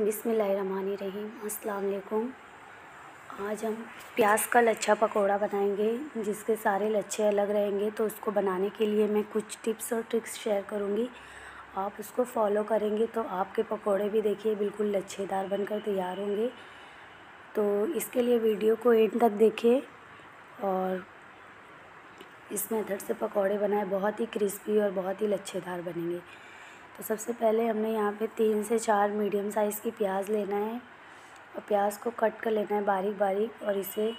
बिसमीम वालेकुम आज हम प्याज का लच्छा पकोड़ा बनाएँगे, जिसके सारे लच्छे अलग रहेंगे। तो उसको बनाने के लिए मैं कुछ टिप्स और ट्रिक्स शेयर करूँगी। आप उसको फॉलो करेंगे तो आपके पकोड़े भी देखिए, बिल्कुल लच्छेदार बनकर तैयार होंगे। तो इसके लिए वीडियो को एंड तक देखें और इस मेथड से पकौड़े बनाए। बहुत ही क्रिस्पी और बहुत ही लच्छेदार बनेंगे। तो सबसे पहले हमने यहाँ पे तीन से चार मीडियम साइज़ की प्याज लेना है और प्याज को कट कर लेना है बारीक बारीक और इसे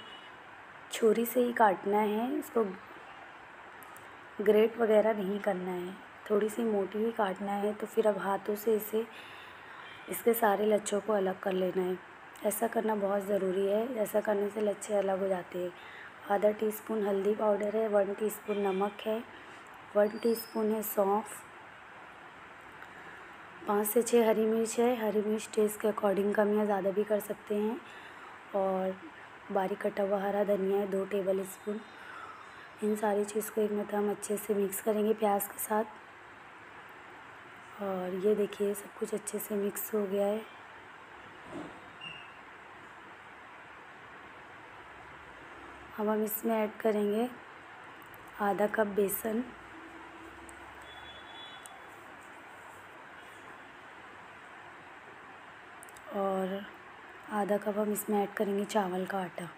छुरी से ही काटना है। इसको ग्रेट वगैरह नहीं करना है। थोड़ी सी मोटी ही काटना है तो फिर अब हाथों से इसे, इसके सारे लच्छों को अलग कर लेना है। ऐसा करना बहुत ज़रूरी है। ऐसा करने से लच्छे अलग हो जाते हैं। आधा टीस्पून हल्दी पाउडर है, वन टीस्पून नमक है, वन टीस्पून है सौंफ पाँच से छः हरी मिर्च है। हरी मिर्च टेस्ट के अकॉर्डिंग कम या ज़्यादा भी कर सकते हैं। और बारीक कटा हुआ हरा धनिया है, दो टेबल स्पून इन सारी चीज़ को एक मतलब हम अच्छे से मिक्स करेंगे प्याज के साथ। और ये देखिए, सब कुछ अच्छे से मिक्स हो गया है। अब हम इसमें ऐड करेंगे आधा कप बेसन और आधा कप हम इसमें ऐड करेंगे चावल का आटा।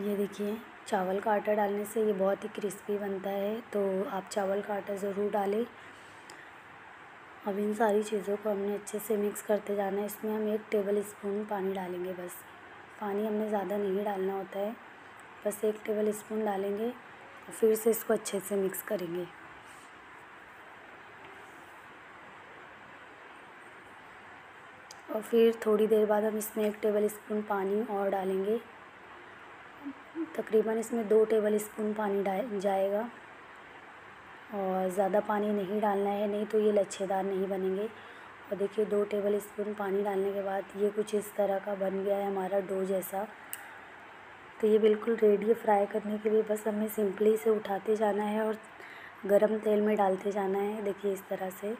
ये देखिए, चावल का आटा डालने से ये बहुत ही क्रिस्पी बनता है तो आप चावल का आटा ज़रूर डालें। अब इन सारी चीज़ों को हमने अच्छे से मिक्स करते जाना है। इसमें हम एक टेबल स्पून पानी डालेंगे बस। पानी हमने ज़्यादा नहीं डालना होता है। बस एक टेबल स्पून डालेंगे फिर से इसको अच्छे से मिक्स करेंगे। और फिर थोड़ी देर बाद हम इसमें एक टेबल स्पून पानी और डालेंगे। तकरीबन इसमें दो टेबल स्पून पानी डाल, जाएगा। और ज़्यादा पानी नहीं डालना है, नहीं तो ये लच्छेदार नहीं बनेंगे। और देखिए, दो टेबल स्पून पानी डालने के बाद ये कुछ इस तरह का बन गया है हमारा डो जैसा। तो ये बिल्कुल रेडी है फ्राई करने के लिए। बस हमें सिंपली से उठाते जाना है और गरम तेल में डालते जाना है। देखिए, इस तरह से।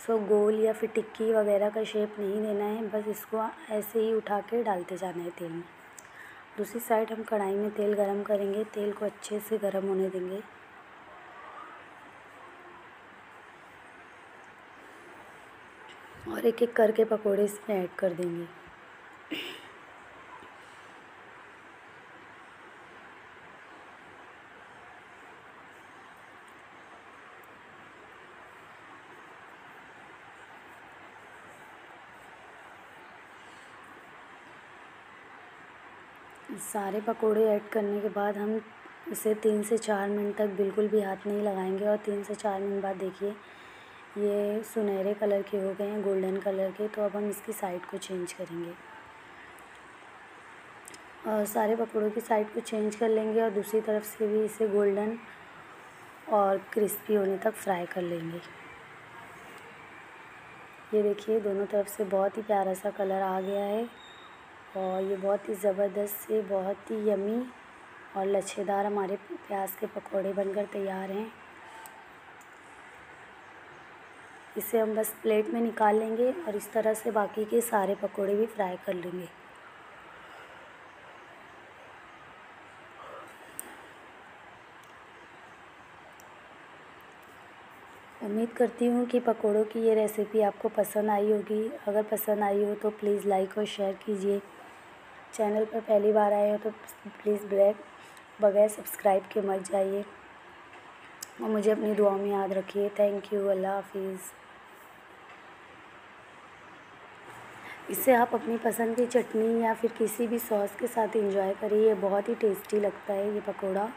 सो गोल या फिर टिक्की वगैरह का शेप नहीं देना है, बस इसको ऐसे ही उठा के डालते जाना है तेल में। दूसरी साइड हम कढ़ाई में तेल गरम करेंगे, तेल को अच्छे से गरम होने देंगे। और एक एक करके पकोड़े इसमें ऐड कर देंगे। सारे पकोड़े ऐड करने के बाद हम इसे तीन से चार मिनट तक बिल्कुल भी हाथ नहीं लगाएँगे और तीन से चार मिनट बाद देखिए, ये सुनहरे कलर के हो गए हैं, गोल्डन कलर के। तो अब हम इसकी साइड को चेंज करेंगे। और सारे पकौड़ों की साइड को चेंज कर लेंगे और दूसरी तरफ़ से भी इसे गोल्डन और क्रिस्पी होने तक फ्राई कर लेंगे। ये देखिए, दोनों तरफ़ से बहुत ही प्यारा सा कलर आ गया है। और ये बहुत ही ज़बरदस्त से, बहुत ही यमी और लच्छेदार हमारे प्याज के पकोड़े बनकर तैयार हैं। इसे हम बस प्लेट में निकाल लेंगे और इस तरह से बाकी के सारे पकोड़े भी फ्राई कर लेंगे। उम्मीद करती हूँ कि पकोड़ों की ये रेसिपी आपको पसंद आई होगी। अगर पसंद आई हो तो प्लीज़ लाइक और शेयर कीजिए। चैनल पर पहली बार आए हो तो प्लीज़ ब्लैक बगैर सब्सक्राइब के मत जाइए। और मुझे अपनी दुआ में याद रखिए। थैंक यू अल्लाह हाफिज़ इसे आप अपनी पसंद की चटनी या फिर किसी भी सॉस के साथ इंजॉय करिए। बहुत ही टेस्टी लगता है ये पकौड़ा।